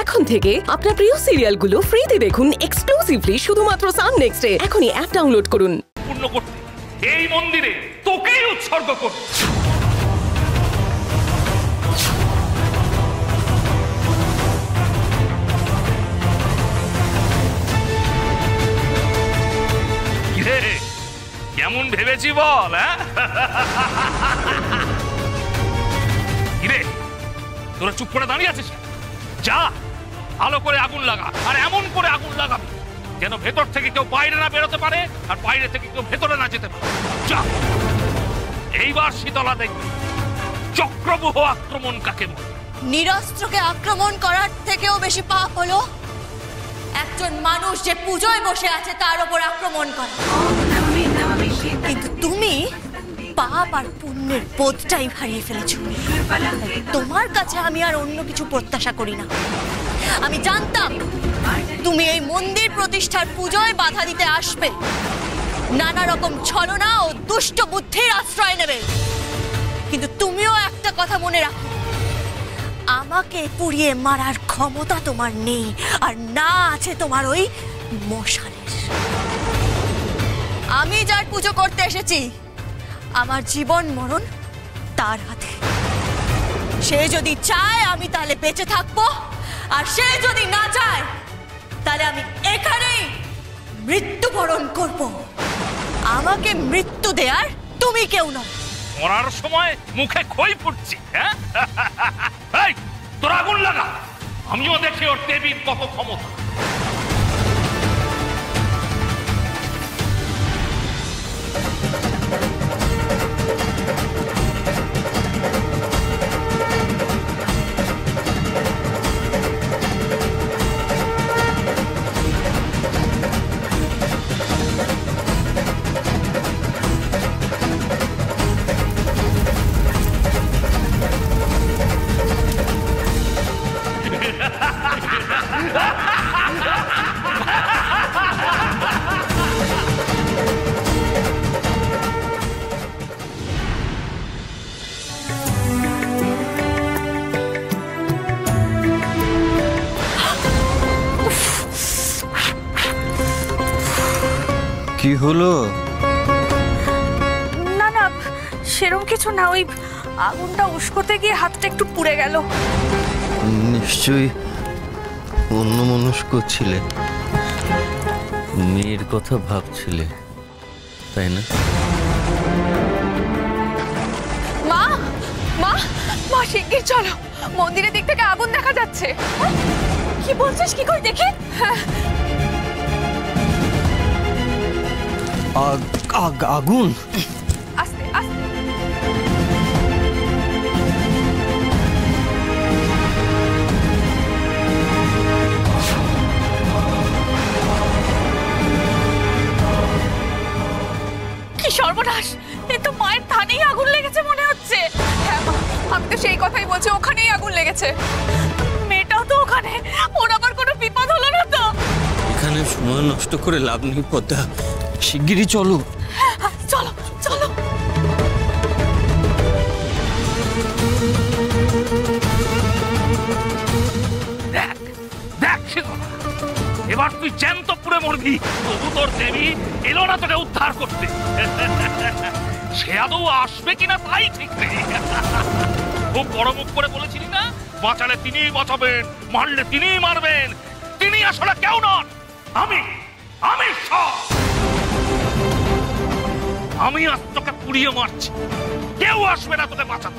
এখন থেকে আপনার প্রিয় সিরিয়ালগুলো ফ্রিতে দেখুন এক্সক্লুসিভলি শুধুমাত্র সান নেক্সটে এখনই অ্যাপ ডাউনলোড করুন। এই মন্দিরে তোকেই উৎসর্গ করতে কেমন ভেবেছি বল হ্যাঁ? তোরা চুপ করে দাঁড়িয়ে আছিস? যা! ভালো করে আগুন লাগা, আর এমন করে আগুন লাগাবি, যেন ভেতর থেকে কেউ বাইরে না বেরোতে পারে, আর বাইরে থেকে কেউ ভেতরে না যেতে পারে। যা। এইবার শীতলা দেখবে, চক্রবুহ আক্রমণ কাকে নিরস্ত্রকে আক্রমণ করার থেকেও বেশি পাপ হলো। একজন মানুষ যে পুজোয় বসে আছে, তার ওপর আক্রমণ করা। কিন্তু তুমি পাপ আর পুণ্যের বোধটাই হারিয়ে ফেলেছ। তোমার কাছে আমি আর অন্য কিছু প্রত্যাশা করি না। আমি জানতাম তুমি এই মন্দির প্রতিষ্ঠার পুজোয় বাধা দিতে আসবে। নানা রকম ছলনা ও দুষ্ট বুদ্ধির আশ্রয় নেবে। কিন্তু তুমিও একটা কথা মনে রাখো। আমাকে পুড়িয়ে মারার ক্ষমতা তোমার নেই, আর না আছে তোমার ওই মশালের। আমি যার পুজো করতে এসেছি, আমার জীবন মরণ তার হাতে। সে যদি চায় আমি তাহলে বেঁচে থাকব। আর সে যদি না চায় তাহলে আমি এখানেই মৃত্যুবরণ করব। আমাকে মৃত্যু দেয়ার তুমি কেউ না মরার সময় মুখে খই ফুটছি হ্যাঁ? তোর আগুন লাগা। আমিও দেখি ওর দেবীর কত ক্ষমতা। হলো না না সেরকম কিছু না ওই আগুনটা উস্কোতে গিয়ে হাতটা একটু পুড়ে গেল। নিশ্চয়ই অন্য মনস্ক ছিলে। মেয়ের কথা ভাবছিলে তাই না? মা মা মা শিগগির চলো। মন্দিরের দিক থেকে আগুন দেখা যাচ্ছে। কি বলছিস? কি করে দেখি? আগুন আস্তে আস্তে। কি সর্বনাশ! এ তো মায়ের থানেই আগুন লেগেছে মনে হচ্ছে। হ্যাঁ মা আমি তো সেই কথাই বলছি ওখানেই আগুন লেগেছে। মেয়েটাও তো ওখানে ওর আবার কোনো বিপদ হলো না তো? এখানে সময় নষ্ট করে লাভ নেই পদ্মা। শিগগিরই চলো। চলো চলো। দেখ দেখ এবার তুই জ্যান্ত পুড়ে মরবি। তবু তোর দেবী এলো না তোকে উদ্ধার করতে। সে আদৌ আসবে কিনা তাই ঠিক নেই খুব বড় মুখ করে বলেছিলি না? বাঁচালে তিনিই বাঁচাবেন মারলে তিনিই মারবেন। তিনি আসলে কেউ নন। আমি আমি সব। আমি আজ তোকে পুড়িয়ে মারছি। কেউ আসবে না তোকে বাঁচাতে।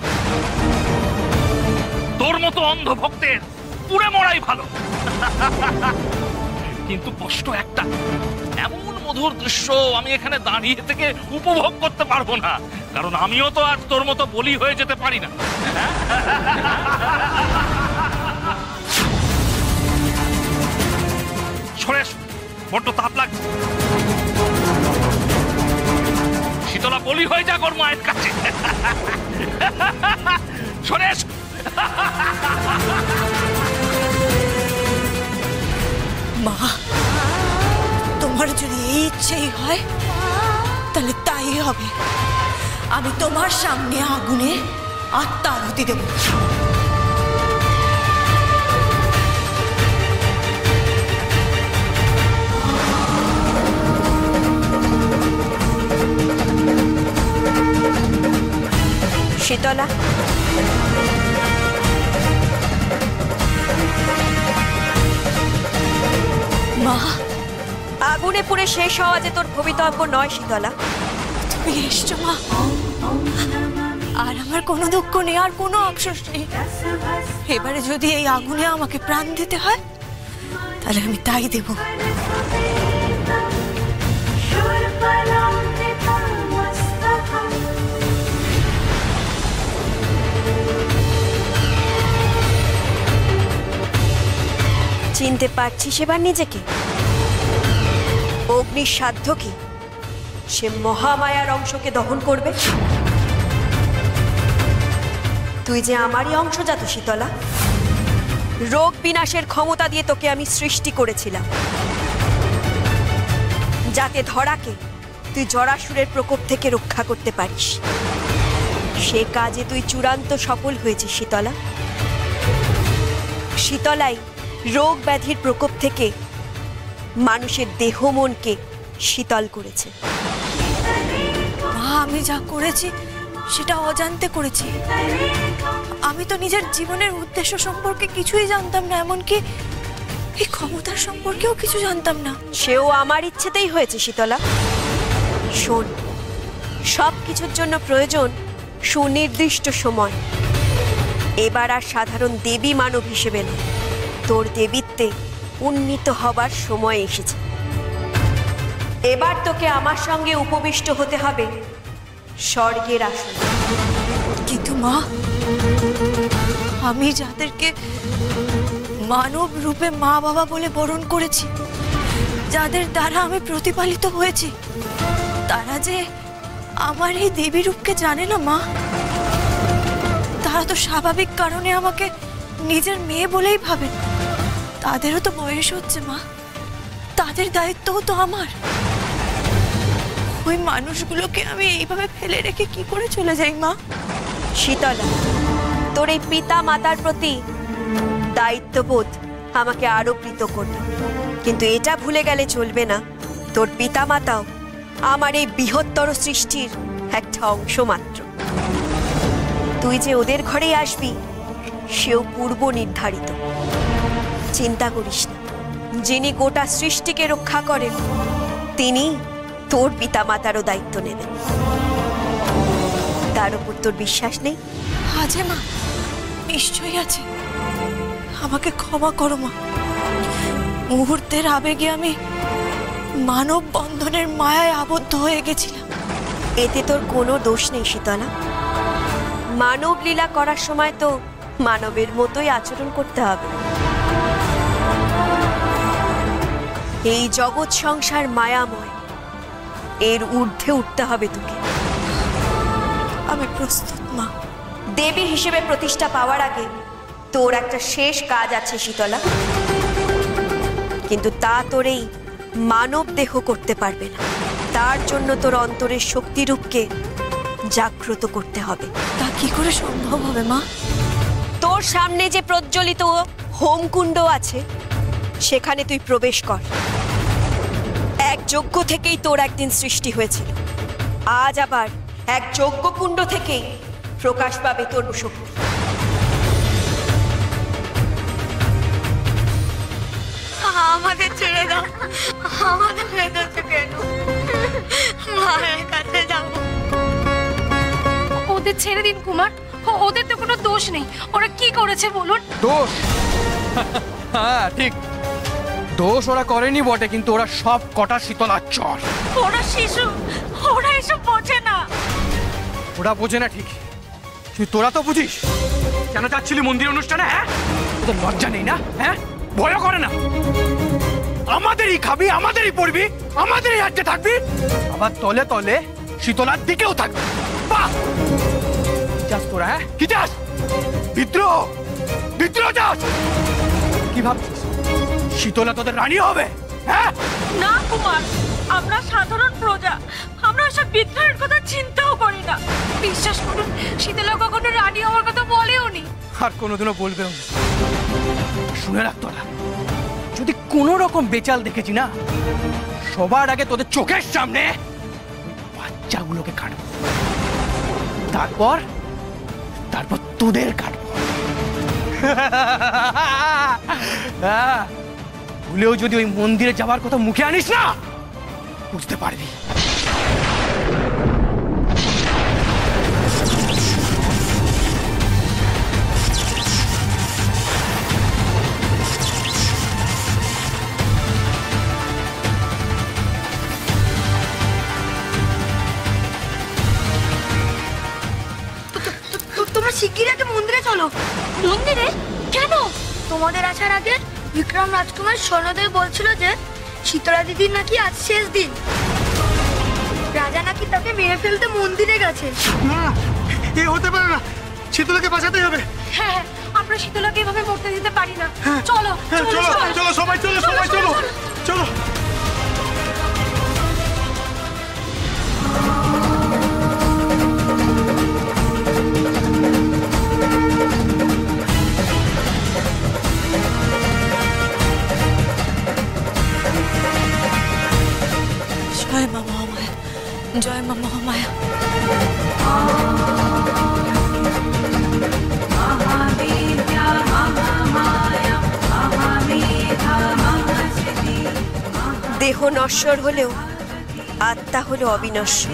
তোর মতো অন্ধ ভক্তের পুড়ে মরাই ভালো। কিন্তু কষ্ট একটা। এমন মধুর দৃশ্য আমি এখানে দাঁড়িয়ে থেকে উপভোগ করতে পারব না। কারণ আমিও তো আজ তোর মতো বলি হয়ে যেতে পারি না। সরে এসো, বড্ড তাপ লাগছে। শীতলা বলি হয়ে যাক ওর মায়ের কাছে। সরে এসো। মা, তোমার যদি ইচ্ছেই হয়, তাহলে তাই হবে। আমি তোমার সামনে আগুনে আত্মা আহুতি দেব। শীতলা মা? আগুনে পুড়ে শেষ হওয়া যে তোর ভবিতব্য নয় শীতলা। তুমি এসছো মা। আর আমার কোনো দুঃখ নেই আর কোনো আফসোস নেই। এবারে যদি এই আগুনে আমাকে প্রাণ দিতে হয় তাহলে আমি তাই দেব। চিনতে পারছিস এবার নিজেকে? অগ্নির সাধ্য কি? সে মহামায়ার অংশকে দহন করবে? তুই যে আমারই অংশজাত, শীতলা। রোগ বিনাশের ক্ষমতা দিয়ে তোকে আমি সৃষ্টি করেছিলাম। যাতে ধরাকে তুই জরাসুরের প্রকোপ থেকে রক্ষা করতে পারিস। সে কাজে তুই চূড়ান্ত সফল হয়েছিস, শীতলা। শীতলাই রোগ ব্যাধির প্রকোপ থেকে মানুষের দেহ মনকে শীতল করেছে। মা আমি যা করেছি সেটা অজান্তে করেছি। আমি তো নিজের জীবনের উদ্দেশ্য সম্পর্কে কিছুই জানতাম না এমনকি এই ক্ষমতার সম্পর্কেও কিছু জানতাম না। সেও আমার ইচ্ছেতেই হয়েছে শীতলা। শোন সব কিছুর জন্য প্রয়োজন সুনির্দিষ্ট সময়। এবার আর সাধারণ দেবী মানব হিসেবে নয়। তোর দেবীত্বে উন্নীত হবার সময় এসেছে। এবার তোকে আমার সঙ্গে উপবিষ্ট হতে হবে স্বর্গের আসন। কিন্তু মা, আমি যাদেরকে মানব রূপে মা বাবা বলে বরণ করেছি, যাদের দ্বারা আমি প্রতিপালিত হয়েছি, তারা যে আমার এই দেবী রূপকে জানে না মা, তারা তো স্বাভাবিক কারণে আমাকে নিজের মেয়ে বলেই ভাবেন। তাদেরও তো বয়স হচ্ছে, মা। তাদের দায়িত্বও তো আমার। ওই মানুষগুলোকে আমি এইভাবে ফেলে রেখে কি করে চলে যাই, মা? শীতলা, তোর এই পিতা মাতার প্রতি দায়িত্ববোধ আমাকে আরও প্রীত করল কিন্তু এটা ভুলে গেলে চলবে না। তোর পিতা মাতাও আমার এই বৃহত্তর সৃষ্টির একটা অংশ মাত্র। তুই যে ওদের ঘরেই আসবি, সেও পূর্ব নির্ধারিত চিন্তা করিস না। যিনি গোটা সৃষ্টিকে রক্ষা করেন তিনি তোর পিতা মাতারও দায়িত্ব নেবেন। তার উপর তোর বিশ্বাস নেই? আছে মা নিশ্চয়ই আছে। আমাকে ক্ষমা করো মা। মুহূর্তের আবেগে আমি মানব বন্ধনের মায়ায় আবদ্ধ হয়ে গেছিলাম। এতে তোর কোনো দোষ নেই শীতলা। মানব লীলা করার সময় তো মানবের মতোই আচরণ করতে হবে। এই জগৎ সংসার মায়াময়। এর ঊর্ধ্বে উঠতে হবে তোকে। আমি প্রস্তুত মা। দেবী হিসেবে প্রতিষ্ঠা পাওয়ার আগে তোর একটা শেষ কাজ আছে শীতলা। কিন্তু তা তোর এই মানব দেহ করতে পারবে না। তার জন্য তোর অন্তরের শক্তিরূপকে জাগ্রত করতে হবে। তা কি করে সম্ভব হবে মা? তোর সামনে যে প্রজ্বলিত হোমকুণ্ড আছে সেখানে তুই প্রবেশ কর। এক যজ্ঞ থেকেই তোর একদিন সৃষ্টি হয়েছিল। আজ আবার এক যজ্ঞকুণ্ড থেকেই প্রকাশ পাবে তোর শক্তি। আমাদের ছেড়ে দাও। আমাদের বেঁধেছে কেন? মায়ের কাছে যাব ওদের ছেড়ে দিন কুমার। ওদের তো কোনো দোষ নেই। ওরা কি করেছে বলুন? দোষ? হ্যাঁ ঠিক। দোষ ওরা করেনি বটে কিন্তু ওরা সব কটা শীতলার চর। ওরা শিশু ওরা এসব বোঝে না। ওরা বোঝে না ঠিক। তুই তোরা তো বুঝিস। কেন যাচ্ছিলি মন্দির অনুষ্ঠানে হ্যাঁ? তোদের লজ্জা নেই না হ্যাঁ? ভয় করে না। আমাদেরই খাবি আমাদেরই পড়বি আমাদেরই রাজ্যে থাকবি আবার তলে তলে শীতলার দিকেও থাকবি। বাহ! চাস তোরা হ্যাঁ? কি চাস বিদ্রোহ! বিদ্রোহ চাস কি ভাবছিস? শীতলা তোদের রানী হবে হ্যাঁ? না কুমার আমরা সাধারণ প্রজা। আমরা সব বিদ্রোহের কথা চিন্তাও করি না। বিশ্বাস করুন শীতলা কখনো রানী হওয়ার কথা বলেও নি। আর কোনোদিনও বলবেও না। শুনে রাখ তোরা যদি কোনো রকম বেচাল দেখেছি না সবার আগে তোদের চোখের সামনে বাচ্চাগুলোকে কাটবো। তারপর তারপর তোদের কাটবো। হ্যাঁ, ভুলেও যদি ওই মন্দিরে যাওয়ার কথা মুখে আনিস না, বুঝতে পারবি। তোমরা শিগগিরই একটা মন্দিরে চলো। মন্দিরে? কেন? তোমাদের আসার আগে বিক্রম রাজকুমার স্বর্ণদেব বলছিল যে শীতলা দিদির নাকি আজ শেষ দিন। রাজা নাকি তাকে মেরে ফেলতে মন্দিরে গেছে। না এ হতে পারে না। শীতলাকে বাঁচাতে হবে। হ্যাঁ হ্যাঁ আমরা শীতলাকে এভাবে মরতে দিতে পারি না। চলো হ্যাঁ চলো চলো সবাই চলো সবাই চলো। চলো। জয় মা মহামায়া দেহ নশ্বর হলেও আত্মা হলো অবিনশ্বর।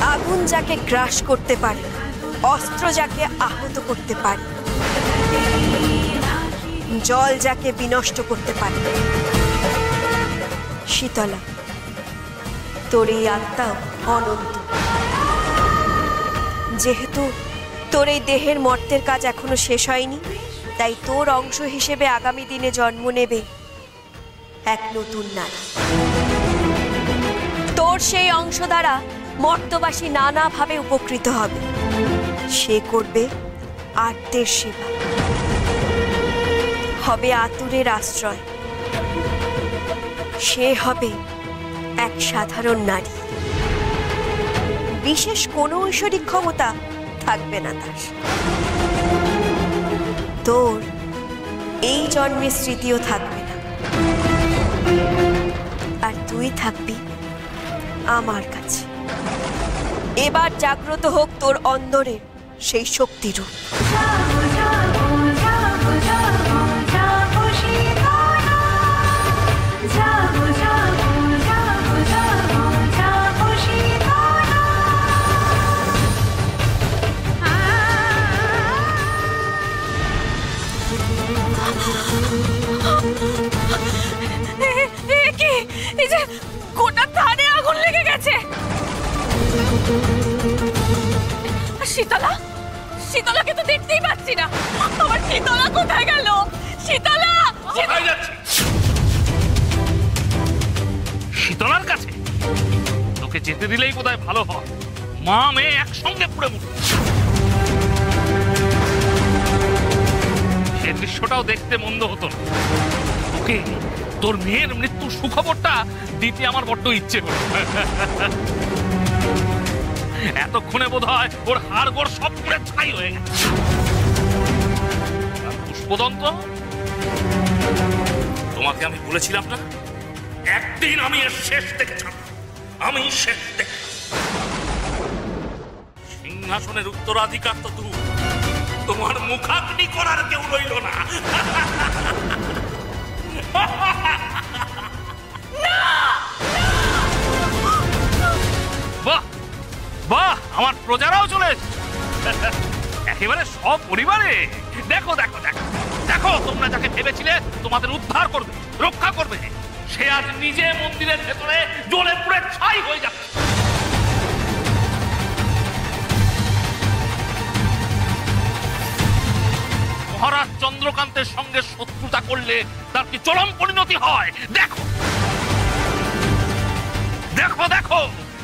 আগুন যাকে গ্রাস করতে পারে, অস্ত্র যাকে আহত করতে পারে, জল যাকে বিনষ্ট করতে পারে। শীতলা। তোর এই আত্মাও অনন্ত। যেহেতু তোর এই দেহের মর্তের কাজ এখনও শেষ হয়নি, তাই তোর অংশ হিসেবে আগামী দিনে জন্ম নেবে এক নতুন নারী। তোর সেই অংশ দ্বারা মর্তবাসী নানাভাবে উপকৃত হবে। সে করবে আত্মের সেবা। হবে আতুরের আশ্রয়। সে হবে এক সাধারণ নারী। বিশেষ কোনো ঐশ্বরিক ক্ষমতা থাকবে না তার। তোর এই জন্মের স্মৃতিও থাকবে না। আর তুই থাকবি আমার কাছে। এবার জাগ্রত হোক তোর অন্দরের সেই শক্তিরূপ। শীতলা? শীতলাকে তো দেখতেই পাচ্ছি না। আমার শীতলা কোথায় গেল? শীতলা! কোথায় যাচ্ছি? শীতলার কাছে? তোকে যেতে দিলেই কোথায় ভালো হয়। মা, মেয়ে একসঙ্গে পুড়ে মুখ সে দৃশ্যটাও দেখতে মন্দ হতো না। তোকে, তোর মেয়ের মৃত্যুর সুখবরটা দিতে আমার বড্ড ইচ্ছে করে। এতক্ষণে বোধ হয় ওর হাড় গোড় সব পুড়ে ছাই হয়ে গেছে। পুষ্পদন্ত? তোমাকে আমি বলেছিলাম না? একদিন আমি এর শেষ দেখে আমি শেষ দেখে সিংহাসনের উত্তরাধিকার তো তুমি তোমার মুখাগ্নি করার কেউ রইল না। বাহ, আমার প্রজারাও চলে। একেবারে সব পরিবারে দেখো দেখো দেখো দেখো, তোমরা যাকে ভেবেছিলে তোমাদের উদ্ধার করবে, রক্ষা করবে। সে আজ নিজে মন্দিরের ভেতরে জ্বলে পুড়ে ছাই হয়ে যাচ্ছে মহারাজ চন্দ্রকান্তের সঙ্গে শত্রুতা করলে তার কি চরম পরিণতি হয়? দেখো। দেখো দেখো।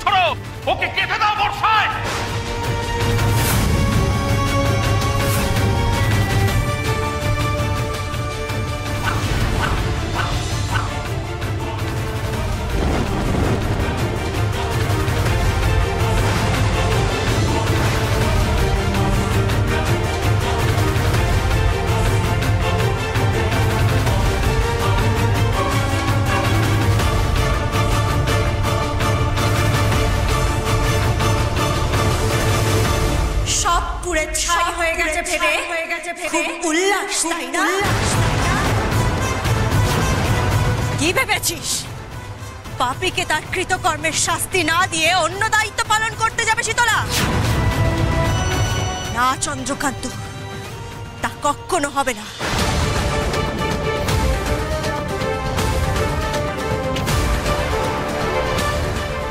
বর্ষা ছড়ো ওকে কেটে দাও বর্ষায়। সব উল্লাস তাই না কি ভেবেছিস পাপিকে তার কৃতকর্মের শাস্তি না দিয়ে অন্য দায়িত্ব পালন করতে যাবে শীতলা। না, চন্দ্রকান্ত, তা কখনো হবে না।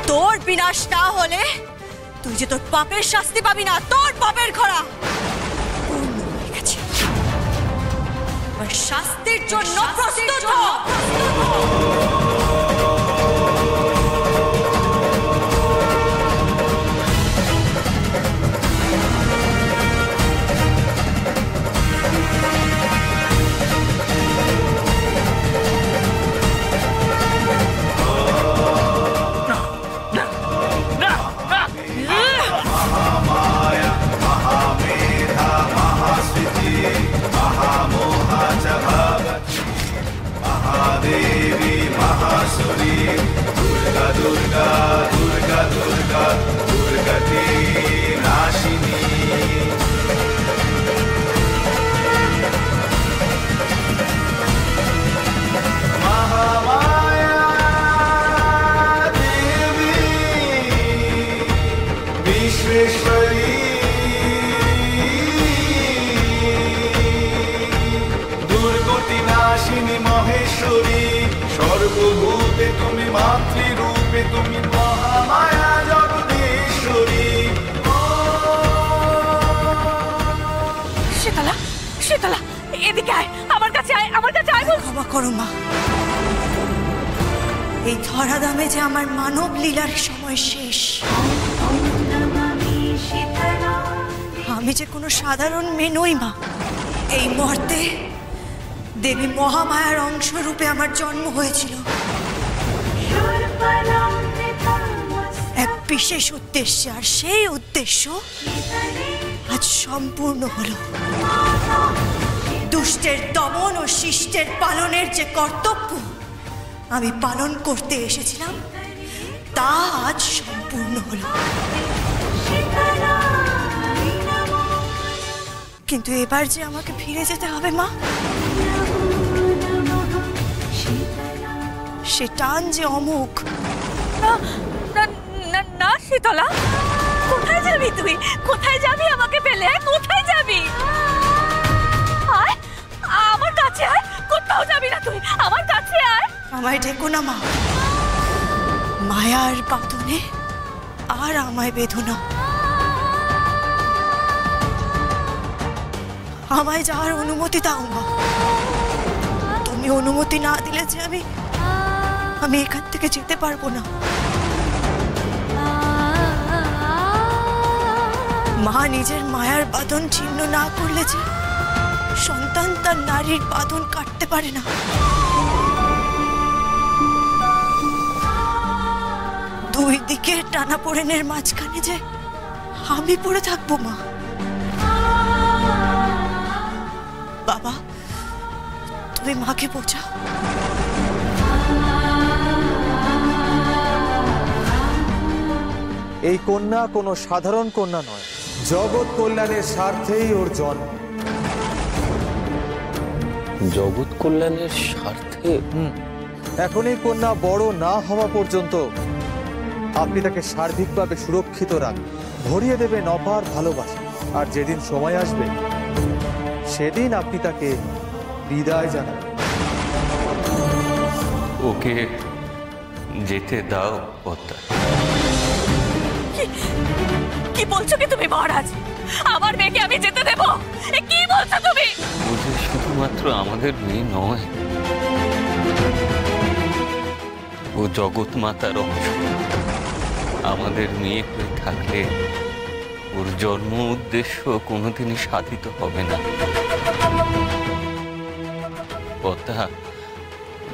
তোর বিনাশ না হলে তুই যে তোর পাপের শাস্তি পাবি না, তোর পাপের খরা শাস্তির জন্য প্রস্তুত হ। बांसुरी दुर्गा दुर्गा दुर्गा दुर्गा दुर्गती শীতলা এদিকে আয়, আমার কাছে আয়, আমার কাছে আয় ক্ষমা করো মা। এই ধরাধামে যে আমার মানব লীলার সময় শেষ। আমি যে কোনো সাধারণ মেয়ে নই মা। এই মুহূর্তে দেবী মহামায়ার অংশ রূপে আমার জন্ম হয়েছিল। এক বিশেষ উদ্দেশ্যে, আর সেই উদ্দেশ্য আজ সম্পূর্ণ হলো। দুষ্টের দমন ও শিষ্টের পালনের যে কর্তব্য, আমি পালন করতে এসেছিলাম, তা আজ সম্পূর্ণ হলো। কিন্তু এবার যে আমাকে ফিরে যেতে হবে, মা সে টান যে অমুক। না না, শীতলা। যাবি তুই? কোথায় যাবি আমাকে ফেলে কোথায় যাবি? আমার কাছে আয়, কোথাও যাবি না তুই। আমার কাছে আয়। আমায় ডেকো না, মা। মায়ার বাঁধনে আর আমায় বেঁধো না। আমায় যাওয়ার অনুমতি দাও, মা। তুমি অনুমতি না দিলে যে আমি আমি এখান থেকে যেতে পারব না। মা নিজের মায়ার বাঁধন ছিন্ন না করলে যে সন্তান তার নারীর বাঁধন কাটতে পারে না। দুই দিকে টানা পোড়েনের মাঝখানে যে আমি পড়ে থাকব মা। বাবা, তুমি মাকে বোঝাও। এই কন্যা কোনো সাধারণ কন্যা নয়। জগৎ কল্যাণের স্বার্থেই ওর জন্ম। জগৎ কল্যাণের স্বার্থে? এখন এই কন্যা বড় না হওয়া পর্যন্ত আপনি তাকে সার্বিকভাবে সুরক্ষিত রাখবেন ভরিয়ে দেবেন অপার ভালোবাসা। আর যেদিন সময় আসবে সেদিন আপনি তাকে বিদায় জানাবেন। ওকে যেতে দাও পদ্মা। কি বলছো কি তুমি, মহারাজ? আমার মেয়েকে আমি যেতে দেব? কি বলছো তুমি? শুধুমাত্র আমাদের মেয়ে নয়। ও জগৎ মাতার অংশ। আমাদের মেয়ে হয়ে থাকলে ওর জন্ম উদ্দেশ্য কোনোদিনই সাধিত হবে না। কথা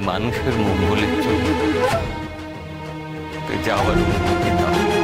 মানুষের মঙ্গলের জন্য যাওয়ার অনুমতি দাও।